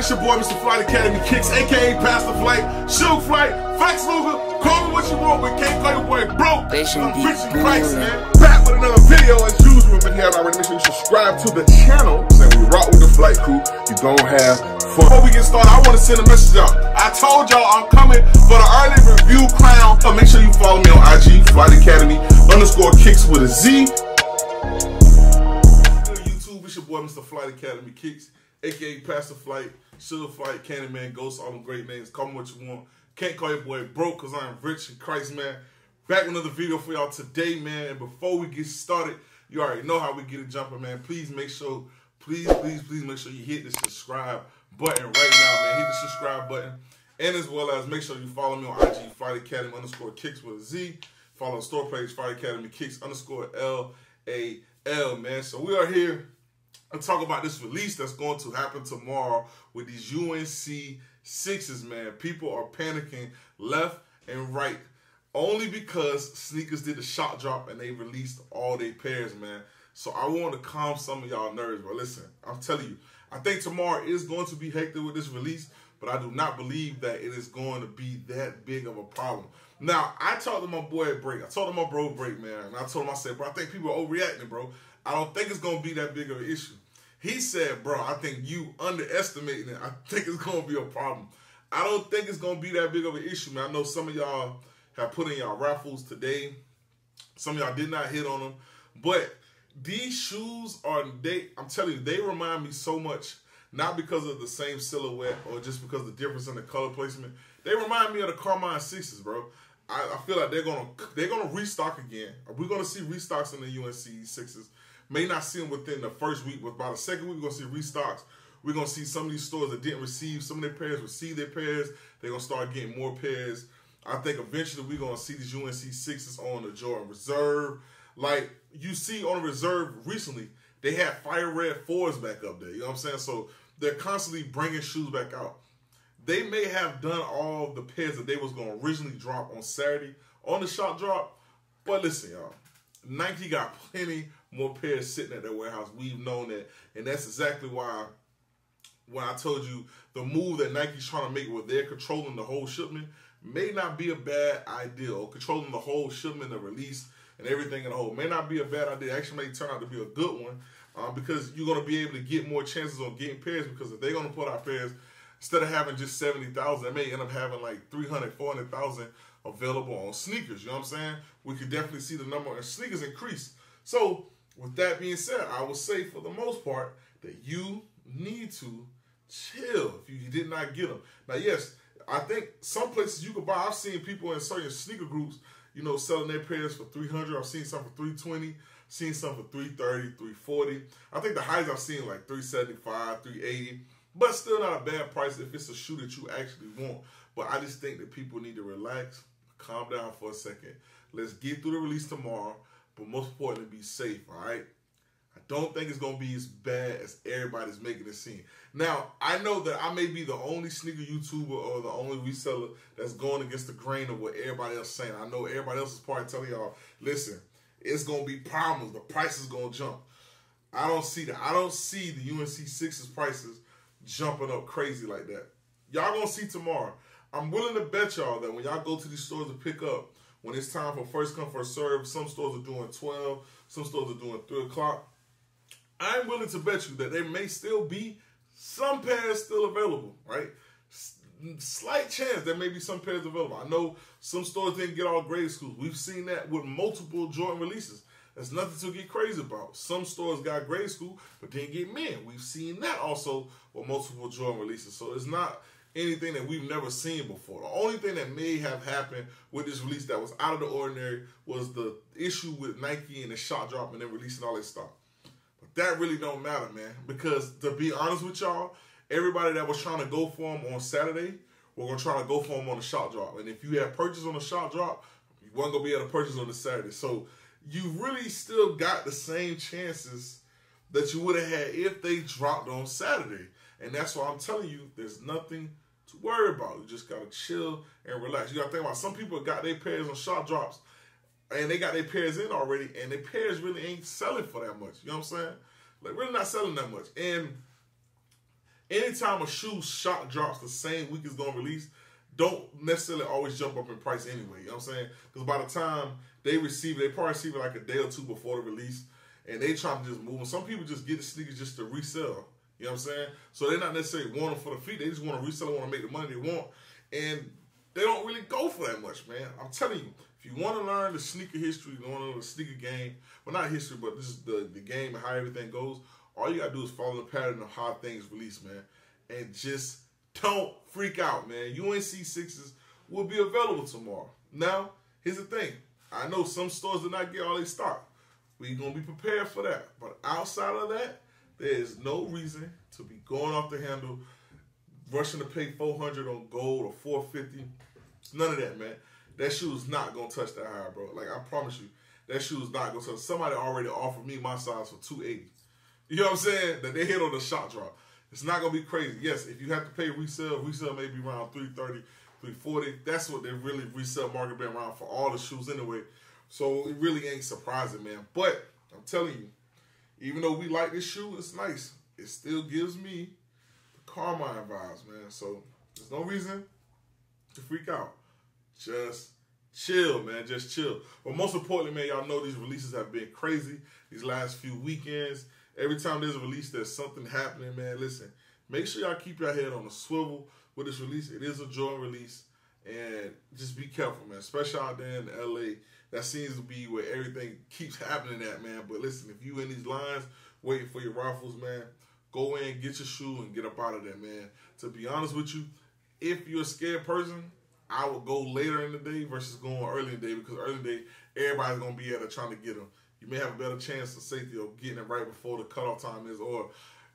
it's your boy, Mr. Flight Academy Kicks, aka Pastor Flight, Shoe Flight, Flex Luger, call me what you want, but can't call your boy broke. I'm in Christ, man. Back with another video as usual, but here already make sure you subscribe to the channel. When we rock with the flight crew, you gon' have fun. Before we get started, I want to send a message out. I told y'all I'm coming for the early review crown. So make sure you follow me on IG, Flight Academy underscore kicks with a Z. YouTube, it's your boy, Mr. Flight Academy Kicks, aka Pastor Flight, Sugar Flight, Candyman, Ghost, all them great names. Call me what you want. Can't call your boy broke because I'm rich in Christ, man. Back another video for y'all today, man. And before we get started, you already know how we get it jumping, man. Please make sure, please, please, please make sure you hit the subscribe button right now, man. Hit the subscribe button. And as well as make sure you follow me on IG, Flight Academy underscore kicks with a Z. Follow the store page, Flight Academy Kicks underscore L A L, man. So we are here talk about this release that's going to happen tomorrow with these UNC sixes, man. People are panicking left and right only because SNKRS did a shock drop and they released all their pairs, man. So I want to calm some of y'all nerves, but listen, I'm telling you, I think tomorrow is going to be hectic with this release, but I do not believe that it is going to be that big of a problem. Now, I talked to my boy Break. I told him my bro Break, man, and I told him I said, bro, I think people are overreacting, bro. I don't think it's gonna be that big of an issue. He said, bro, I think you underestimating it. I think it's gonna be a problem. I don't think it's gonna be that big of an issue, man. I know some of y'all have put in y'all raffles today. Some of y'all did not hit on them, but these shoes are they. I'm telling you, they remind me so much. Not because of the same silhouette or just because the difference in the color placement. They remind me of the Carmine Sixes, bro. I, I feel like they're gonna they're gonna restock again. Are We're gonna see restocks in the UNC Sixes. May not see them within the first week, but by the second week, we're gonna see restocks. We're gonna see some of these stores that didn't receive some of their pairs receive their pairs. They're gonna start getting more pairs. I think eventually we're gonna see these UNC sixes on the Jordan Reserve. Like you see on the Reserve recently, they had fire red fours back up there. You know what I'm saying? So they're constantly bringing shoes back out. They may have done all the pairs that they was gonna originally drop on Saturday on the shock drop, but listen, y'all, Nike got plenty more pairs sitting at their warehouse. We've known that, and that's exactly why when I told you the move that Nike's trying to make where they're controlling the whole shipment may not be a bad idea. Controlling the whole shipment, the release, and everything in the whole may not be a bad idea. Actually, may turn out to be a good one uh, because you're going to be able to get more chances on getting pairs because if they're going to put out pairs, instead of having just 70,000, they may end up having like 300, 400,000 available on SNKRS. You know what I'm saying? We could definitely see the number of sneakers increase. So, with that being said, I would say for the most part that you need to chill if you did not get them. Now, yes, I think some places you could buy. I've seen people in certain sneaker groups, you know, selling their pairs for 300. I've seen some for 320, seen some for 330, 340. I think the highs I've seen like 375, 380, but still not a bad price if it's a shoe that you actually want. But I just think that people need to relax, calm down for a second. Let's get through the release tomorrow, but most importantly, be safe, all right? I don't think it's gonna be as bad as everybody's making it seem. Now, I know that I may be the only sneaker YouTuber or the only reseller that's going against the grain of what everybody else is saying. I know everybody else is probably telling y'all, listen, it's gonna be problems. The price is gonna jump. I don't see that. I don't see the UNC sixes prices jumping up crazy like that. Y'all gonna see tomorrow. I'm willing to bet y'all that when y'all go to these stores to pick up, when it's time for first come first serve, some stores are doing 12, some stores are doing 3 o'clock. I'm willing to bet you that there may still be some pairs still available, right? Slight chance there may be some pairs available. I know some stores didn't get all grade schools. We've seen that with multiple Jordan releases. That's nothing to get crazy about. Some stores got grade school, but didn't get men. We've seen that also with multiple Jordan releases. So it's not anything that we've never seen before. The only thing that may have happened with this release that was out of the ordinary was the issue with Nike and the shock drop and then releasing all that stuff. But that really don't matter, man. Because to be honest with y'all, everybody that was trying to go for them on Saturday, we're gonna try to go for them on the shock drop. And if you had purchased on the shock drop, you weren't gonna be able to purchase on the Saturday. So you really still got the same chances that you would have had if they dropped on Saturday. And that's why I'm telling you, there's nothing to worry about. You just gotta chill and relax. You gotta think about some people got their pairs on shock drops and they got their pairs in already, and their pairs really ain't selling for that much. You know what I'm saying? Like really not selling that much. And anytime a shoe shock drops the same week it's gonna release, don't necessarily always jump up in price anyway. You know what I'm saying? Because by the time they receive it, they probably receive it like a day or two before the release, and they trying to just move. And some people just get the sneakers just to resell. You know what I'm saying? So they're not necessarily wanting for the feet. They just want to resell. Want to make the money they want, and they don't really go for that much, man. I'm telling you, if you want to learn the sneaker history, you want to learn the sneaker game, well, not history, but this is the, the game and how everything goes, all you got to do is follow the pattern of how things release, man. And just don't freak out, man. UNC sixes will be available tomorrow. Now, here's the thing. I know some stores did not get all they stock. We're going to be prepared for that. But outside of that, there is no reason to be going off the handle, rushing to pay 400 on GOAT or 450. It's None of that, man. That shoe is not going to touch that high, bro. Like, I promise you, that shoe is not going to touch. Somebody already offered me my size for 280. You know what I'm saying? That they hit on the shock drop. It's not gonna be crazy. Yes, if you have to pay resale, resale may be around 330, 340. That's what they really resale market been around for all the shoes anyway. So it really ain't surprising, man. But I'm telling you, even though we like this shoe, it's nice. It still gives me the Carmine vibes, man. So there's no reason to freak out. Just chill, man. Just chill. But most importantly, man, y'all know these releases have been crazy these last few weekends. Every time there's a release, there's something happening, man. Listen, make sure y'all keep your head on the swivel with this release. It is a joint release. And just be careful, man. Especially out there in LA. That seems to be where everything keeps happening at, man. But listen, if you in these lines waiting for your rifles, man, go in, get your shoe, and get up out of there, man. To be honest with you, if you're a scared person, I would go later in the day versus going early in the day because early in the day, everybody's gonna be at it trying to get them you may have a better chance of safety of getting it right before the cutoff time is, or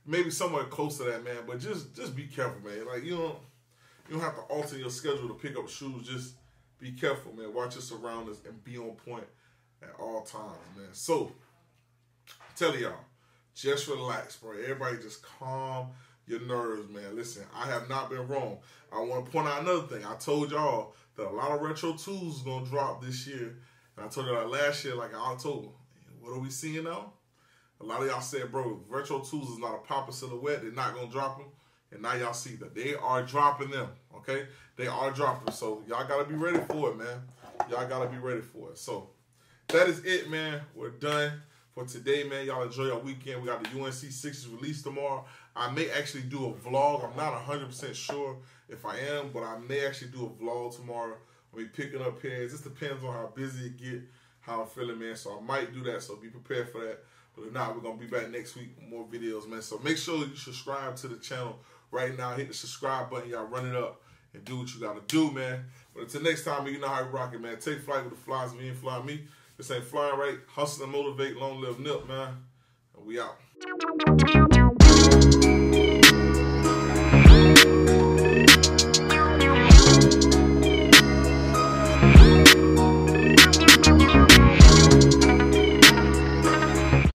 maybe somewhere close to that, man. But just just be careful, man. Like you don't you don't have to alter your schedule to pick up shoes. Just be careful, man. Watch your surroundings and be on point at all times, man. So tell y'all, just relax, bro. Everybody just calm your nerves, man. Listen, I have not been wrong. I want to point out another thing. I told y'all that a lot of retro tools is gonna drop this year. And I told that last year, like in October. What are we seeing now? A lot of y'all said, bro, Retro Tools is not a proper silhouette. They're not going to drop them. And now y'all see that they are dropping them, okay? They are dropping. So y'all got to be ready for it, man. Y'all got to be ready for it. So that is it, man. We're done for today, man. Y'all enjoy your weekend. We got the UNC Sixes release tomorrow. I may actually do a vlog. I'm not 100% sure if I am, but I may actually do a vlog tomorrow. I'll be picking up pairs. Just depends on how busy it get how I'm feeling, man. So I might do that. So be prepared for that. But if not, we're gonna be back next week with more videos, man. So make sure you subscribe to the channel right now. Hit the subscribe button, y'all run it up and do what you gotta do, man. But until next time, you know how we rock it, man. Take flight with the flies, me and fly me. This ain't flying right. Hustle and motivate, long live Nip, man. And we out.